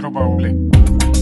microbaule.